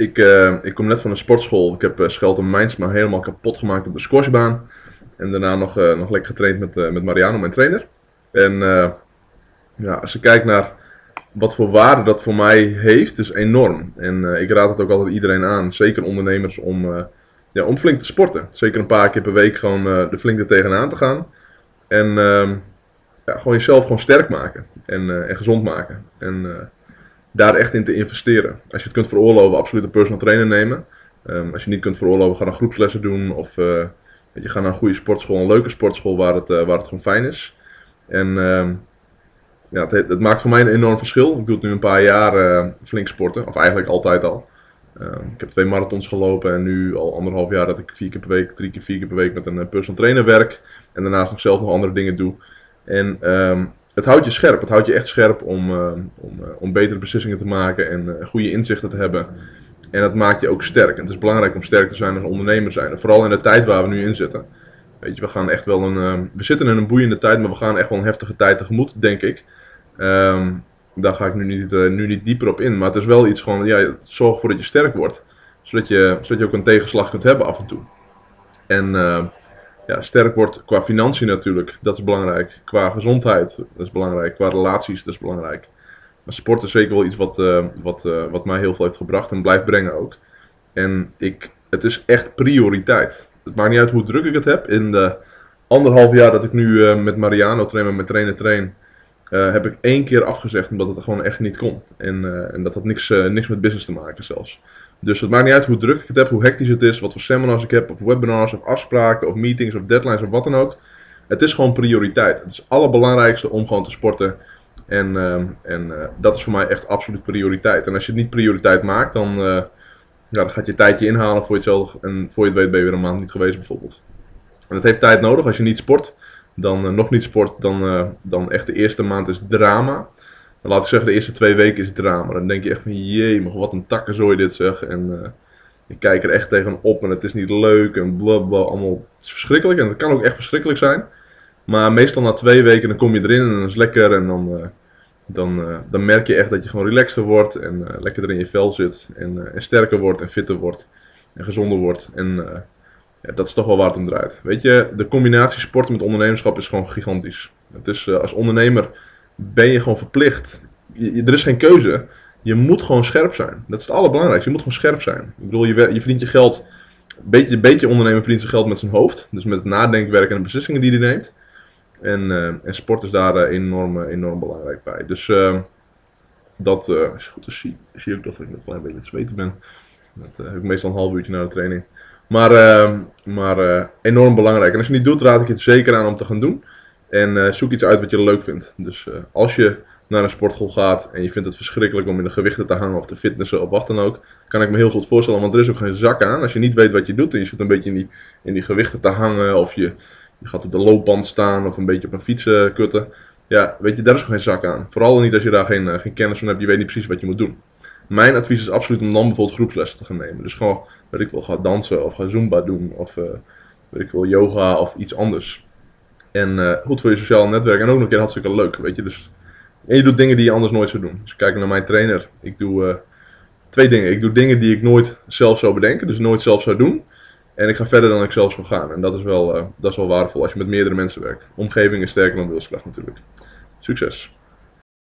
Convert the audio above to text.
ik, uh, ik kom net van een sportschool. Ik heb uh, Schelten Mainsma helemaal kapot gemaakt op de squashbaan. En daarna nog, uh, nog lekker getraind met, met Mariano, mijn trainer. En ja, als je kijkt naar wat voor waarde dat voor mij heeft, is enorm. En ik raad het ook altijd iedereen aan, zeker ondernemers, om, ja, om flink te sporten. Zeker een paar keer per week gewoon de flink tegenaan te gaan. En ehm, ja, gewoon jezelf gewoon sterk maken en, en gezond maken. En daar echt in te investeren. Als je het kunt veroorloven, absoluut een personal trainer nemen. Um, als je niet kunt veroorloven, ga dan groepslessen doen. Of uh, je, ga naar een goede sportschool, een leuke sportschool waar het, uh, waar het gewoon fijn is. En um, ja, het, het, maakt voor mij een enorm verschil. Ik doe het nu een paar jaar uh, flink sporten, of eigenlijk altijd al. Um, ik heb twee marathons gelopen en nu al anderhalf jaar dat ik vier keer per week, drie keer, vier keer per week met een personal trainer werk. En daarnaast nog zelf nog andere dingen doe. En het houdt je scherp. Het houdt je echt scherp om, uh, om, uh, om betere beslissingen te maken en uh, goede inzichten te hebben. En dat maakt je ook sterk. En het is belangrijk om sterk te zijn als ondernemer zijn. Vooral in de tijd waar we nu in zitten. Weet je, we gaan echt wel een. we zitten in een boeiende tijd, maar we gaan echt wel een heftige tijd tegemoet, denk ik. Um, daar ga ik nu niet, nu niet dieper op in. Maar het is wel iets gewoon. Ja, zorg ervoor dat je sterk wordt. Zodat je, zodat je ook een tegenslag kunt hebben af en toe. En ja, sterk wordt qua financiën natuurlijk, dat is belangrijk. Qua gezondheid, dat is belangrijk. Qua relaties, dat is belangrijk. Maar sport is zeker wel iets wat, uh, wat, uh, wat mij heel veel heeft gebracht en blijft brengen ook. En ik, het is echt prioriteit. Het maakt niet uit hoe druk ik het heb. In de anderhalf jaar dat ik nu uh, met Mariano train, met mijn trainer train, heb ik één keer afgezegd omdat het gewoon echt niet kon. En, en dat had niks, niks met business te maken zelfs. Dus het maakt niet uit hoe druk ik het heb, hoe hectisch het is, wat voor seminars ik heb, of webinars, of afspraken, of meetings, of deadlines, of wat dan ook. Het is gewoon prioriteit. Het is het allerbelangrijkste om gewoon te sporten. En, uh, en uh, dat is voor mij echt absoluut prioriteit. En als je het niet prioriteit maakt, dan, uh, ja, dan gaat je tijdje inhalen voor jezelf. En voor je het weet ben je weer een maand niet geweest bijvoorbeeld. En dat heeft tijd nodig. Als je niet sport, dan nog niet sport, dan, dan echt de eerste maand is drama laat ik zeggen, de eerste twee weken is het drama. Dan denk je echt van, jee, maar wat een takkenzooi dit zeg. En uh, ik kijk er echt tegenop en het is niet leuk en blablabla. Allemaal, het is verschrikkelijk en het kan ook echt verschrikkelijk zijn. Maar meestal na twee weken dan kom je erin en dan is het lekker. En dan, uh, dan, uh, dan merk je echt dat je gewoon relaxter wordt en lekker er in je vel zit. En, en, sterker wordt en fitter wordt en gezonder wordt. En ja, dat is toch wel waar het om draait. Weet je, de combinatie sport met ondernemerschap is gewoon gigantisch. Het is als ondernemer ben je gewoon verplicht. Je, er is geen keuze. Je moet gewoon scherp zijn. Dat is het allerbelangrijkste. Je moet gewoon scherp zijn. Ik bedoel, je, je verdient je geld. Een beetje, beetje ondernemer verdient zijn geld met zijn hoofd. Dus met het nadenkwerk en de beslissingen die hij neemt. En, uh, en sport is daar uh, enorm, enorm belangrijk bij. Dus uh, dat is goed te zien. Zie ik dat ik een klein beetje zweten ben. Dat heb ik meestal een half uurtje na de training. Maar, maar enorm belangrijk. En als je het niet doet, raad ik je het zeker aan om te gaan doen. En uh, zoek iets uit wat je leuk vindt. Dus uh, als je naar een sportschool gaat en je vindt het verschrikkelijk om in de gewichten te hangen of te fitnessen of wat dan ook, kan ik me heel goed voorstellen, want er is ook geen zak aan. Als je niet weet wat je doet en je zit een beetje in die, in die gewichten te hangen of je, je gaat op de loopband staan of een beetje op een fiets uh, kutten. Ja, weet je, daar is geen zak aan. Vooral niet als je daar geen, geen kennis van hebt, je weet niet precies wat je moet doen. Mijn advies is absoluut om dan bijvoorbeeld groepslessen te gaan nemen. Dus gewoon, weet ik wel, ga dansen of ga zumba doen of weet ik wel, yoga of iets anders. En uh, goed voor je sociale netwerk. En ook nog een keer hartstikke leuk, weet je. Dus, en je doet dingen die je anders nooit zou doen. Dus kijk naar mijn trainer. Ik doe uh, twee dingen. Ik doe dingen die ik nooit zelf zou bedenken. Dus nooit zelf zou doen. En ik ga verder dan ik zelf zou gaan. En dat is wel, uh, dat is wel waardevol als je met meerdere mensen werkt. Omgeving is sterker dan wilskracht natuurlijk. Succes!